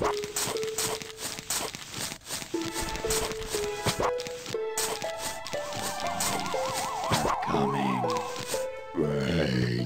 Bye. Ai.